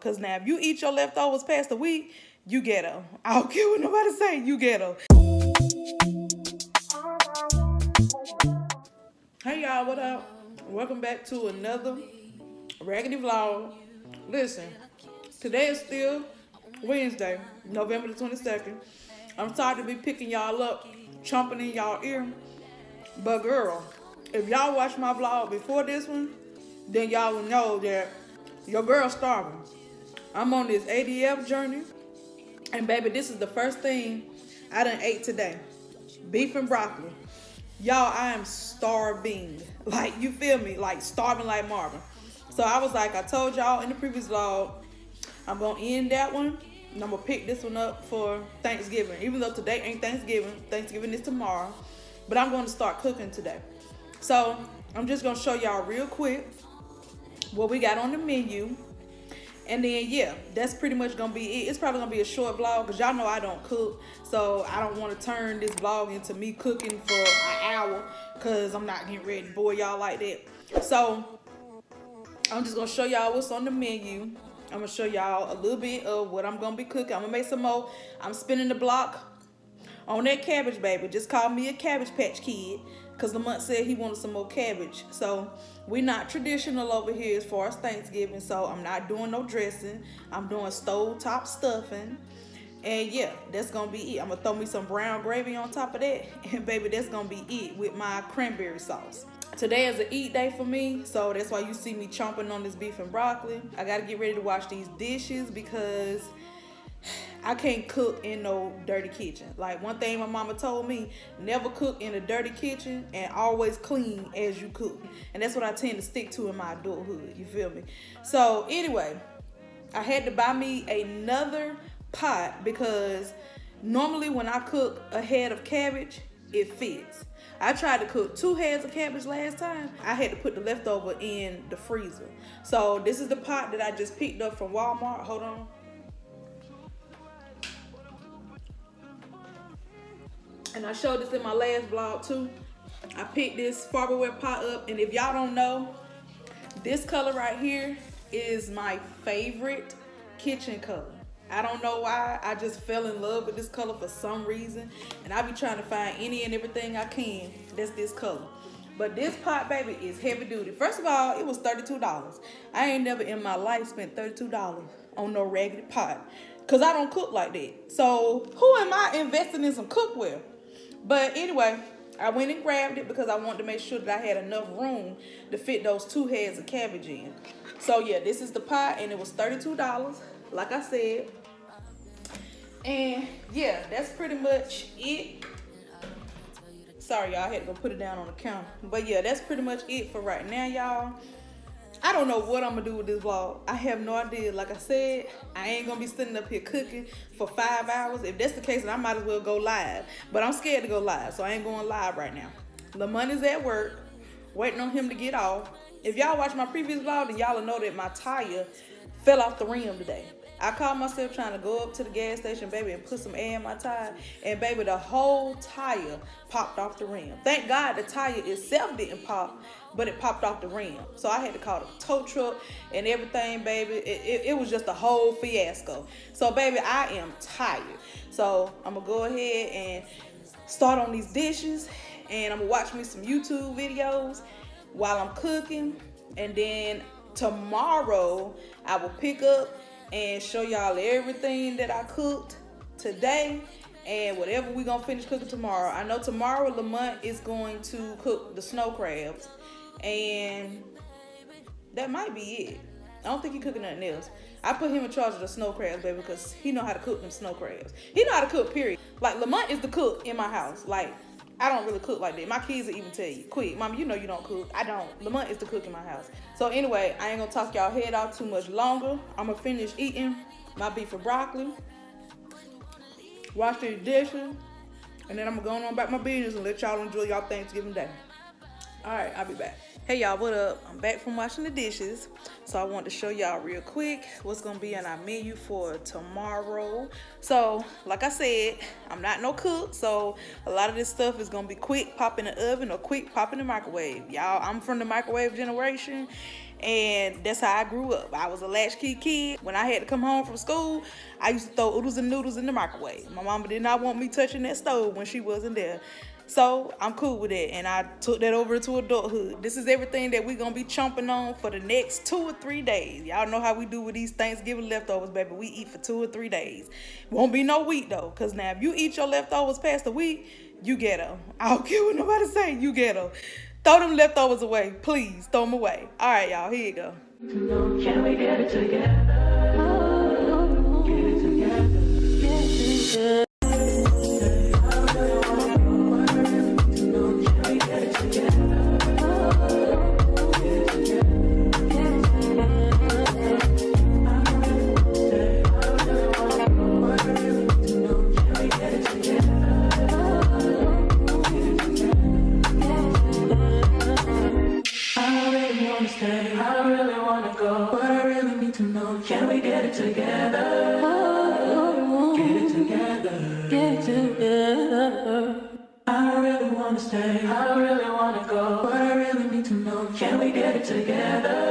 Cause now if you eat your leftovers past the week, you ghetto. I don't care what nobody say, you ghetto. Hey y'all, what up? Welcome back to another raggedy vlog. Listen, today is still Wednesday, November the 22nd. I'm sorry to be picking y'all up, chomping in y'all ear. But girl, if y'all watch my vlog before this one, then y'all will know that your girl's starving. I'm on this ADF journey. And baby, this is the first thing I done ate today. Beef and broccoli. Y'all, I am starving. Like, you feel me? Like, starving like Marvin. So I was like, I told y'all in the previous vlog, I'm going to end that one. And I'm going to pick this one up for Thanksgiving. Even though today ain't Thanksgiving. Thanksgiving is tomorrow. But I'm going to start cooking today. So, I'm just going to show y'all real quick what we got on the menu. And then, yeah, that's pretty much to be it. It's probably to be a short vlog because y'all know I don't cook. So, I don't want to turn this vlog into me cooking for an hour because I'm not getting ready to bore y'all like that. So, I'm just to show y'all what's on the menu. I'm to show y'all a little bit of what I'm to be cooking. I'm to make some more. I'm spinning the block on that cabbage, baby. Just call me a Cabbage Patch Kid because Lamont said he wanted some more cabbage. So we're not traditional over here as far as Thanksgiving. So I'm not doing no dressing. I'm doing stove top stuffing. And yeah, that's gonna be it. I'm gonna throw me some brown gravy on top of that. And baby, that's gonna be it with my cranberry sauce. Today is an eat day for me, so that's why you see me chomping on this beef and broccoli. I gotta get ready to wash these dishes because I can't cook in no dirty kitchen. Like one thing my mama told me, never cook in a dirty kitchen and always clean as you cook. And that's what I tend to stick to in my adulthood, you feel me? So anyway, I had to buy me another pot because normally when I cook a head of cabbage, it fits. I tried to cook two heads of cabbage last time. I had to put the leftover in the freezer. So this is the pot that I just picked up from Walmart. Hold on. And I showed this in my last vlog too. I picked this Farberware pot up, and if y'all don't know, this color right here is my favorite kitchen color. I don't know why, I just fell in love with this color for some reason, and I be trying to find any and everything I can that's this color. But this pot, baby, is heavy duty. First of all, it was $32. I ain't never in my life spent $32 on no raggedy pot. Because I don't cook like that. So, who am I investing in some cookware? But anyway, I went and grabbed it because I wanted to make sure that I had enough room to fit those two heads of cabbage in. So yeah, this is the pot and it was $32, like I said. And yeah, that's pretty much it. Sorry, y'all, I had to go put it down on the counter. But yeah, that's pretty much it for right now, y'all. I don't know what I'm gonna do with this vlog. I have no idea. Like I said, I ain't gonna be sitting up here cooking for five hours. If that's the case, then I might as well go live. But I'm scared to go live, so I ain't going live right now. Lamont is at work, waiting on him to get off. If y'all watch my previous vlog, then y'all will know that my tire fell off the rim today. I caught myself trying to go up to the gas station, baby, and put some air in my tire. And baby, the whole tire popped off the rim. Thank God the tire itself didn't pop, but it popped off the rim. So I had to call the tow truck and everything, baby. It, it, it was just a whole fiasco. So baby, I am tired. So I'm gonna go ahead and start on these dishes and I'm gonna watch me some YouTube videos while I'm cooking. And then tomorrow I will pick up and show y'all everything that I cooked today and whatever we gonna finish cooking tomorrow. I know tomorrow Lamont is going to cook the snow crabs and that might be it. I don't think he cooking nothing else. I put him in charge of the snow crabs, baby, because he know how to cook them snow crabs. He know how to cook, period. Like, Lamont is the cook in my house. Like, I don't really cook like that. My kids will even tell you, quick, mom, you know you don't cook. I don't. Lamont is the cook in my house. So anyway, I ain't gonna talk y'all head out too much longer. I'm gonna finish eating my beef and broccoli, wash these dishes, and then I'm gonna go on about my business and let y'all enjoy y'all Thanksgiving Day. All right, I'll be back. Hey y'all, what up? I'm back from washing the dishes. So I want to show y'all real quick what's gonna be on our menu for tomorrow. So, like I said, I'm not no cook, so a lot of this stuff is gonna be quick pop in the oven or quick pop in the microwave. Y'all, I'm from the microwave generation, and that's how I grew up. I was a latchkey kid. When I had to come home from school, I used to throw oodles and noodles in the microwave. My mama did not want me touching that stove when she wasn't there. So I'm cool with it, and I took that over to adulthood. This is everything that we're gonna be chomping on for the next two or three days. Y'all know how we do with these Thanksgiving leftovers, baby. We eat for two or three days. Won't be no week though, cause now if you eat your leftovers past the week, you get them. I don't care what nobody say, you get them. Throw them leftovers away, please. Throw them away. All right, y'all. Here you go. Can we get it together? Get it together. wanna go, but I really need to know. Can we get it together?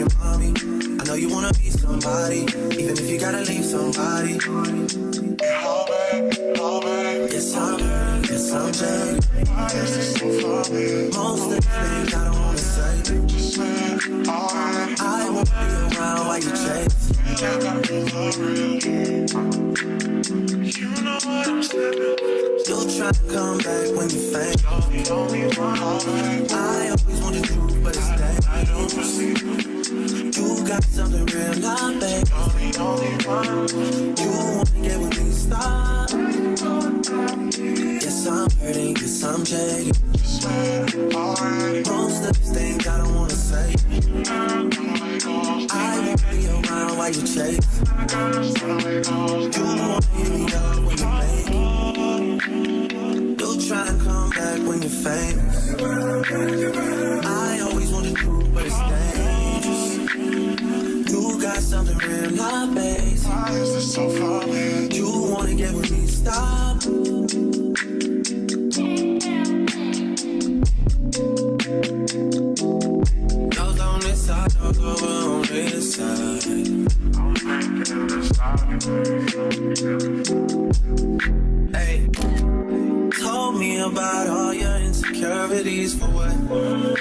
your mommy. I know you wanna be somebody, even if you gotta leave somebody. Yes, I'm, yes, I'm Jay. Most of the things I don't wanna say. I won't be around while you chase. You know what I'm saying. You'll try to come back when you faint. I always wanted truth, but it's that. I don't receive you. got something real, not babe. You're the. You wanna get with me, stop. Yes, I'm hurting, yes, I'm jaded swear already. Most of these things I don't wanna say. I won't be around while you chase. I told me about all your insecurities for what?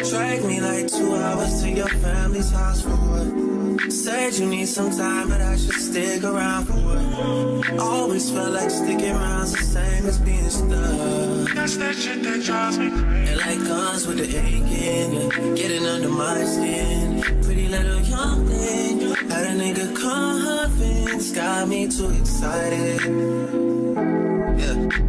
Dragged me like two hours to your family's house for what? Said you need some time, but I should stick around for what? Always felt like sticking around's the same as being stuck. That's that shit that drives me crazy. They like guns with the aching, getting under my skin. Pretty little young thing, had a nigga confidence, got me too excited. Yeah.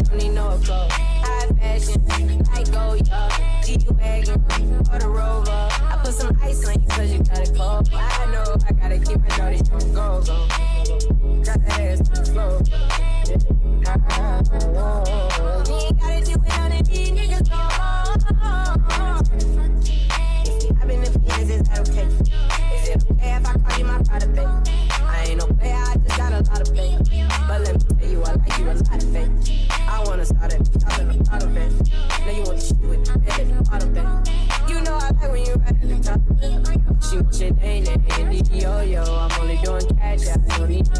you don't need no applause. High fashion, I go yeah. G-Wagon, or the Rover. I put some ice on you cause you got it cold. I know I gotta keep my shorty from go go. Got the ass to the floor. Uh-huh.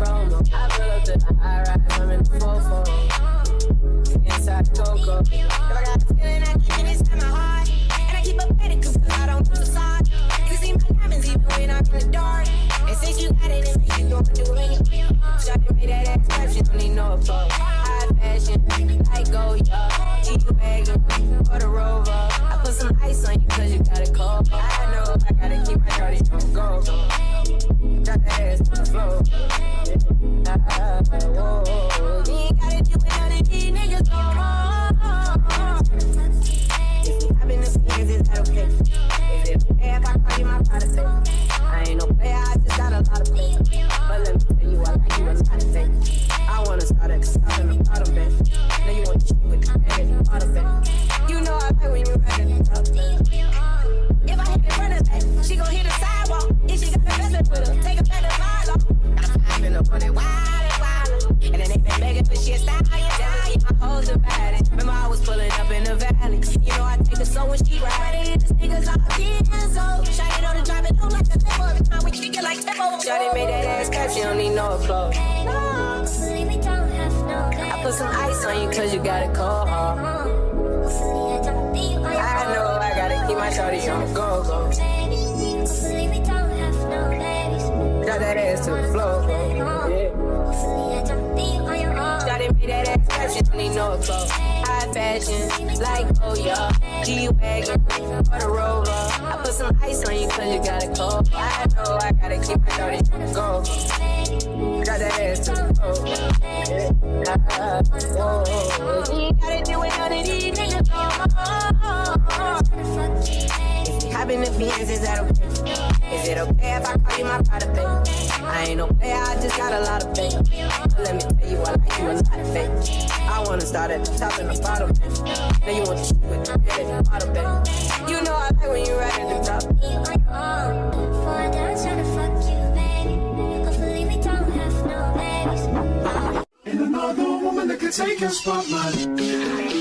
Promo. I pull up the high rise, I'm in the 4 Inside Coco. If I got a feeling, I keep it inside my heart. And I keep up at it, cause I don't do the side. You see my diamonds even when I'm in the dark. And since you got it you gon' do it. Shawty made that ass clap, don't need no applause. High fashion, like go, yeah. G-Wagon or the Rover. Shawty made that ass clap, she don't need no applause. I put some ice on you cause you got a cold. I know I gotta keep my shorty on go go. Drop that ass to the floor. Yeah. Shawty made that ass clap, she don't need no applause. High fashion, like oh yeah. G-Wagon or the Rover. I put some ice on you cause you got it cold. I know I gotta keep my on go. To the floor. You gotta do it, of these niggas go. I've been in fiends, is that okay? Is it okay if I call you my pride babe? I ain't no player, I just got a lot of faith. Let me tell you, I like you a lot of. I wanna start at the top and the bottom. Now you want to shoot with the head and the bottom, babe. You know I like when you right at the top. Ain't another woman that can take your spotlight.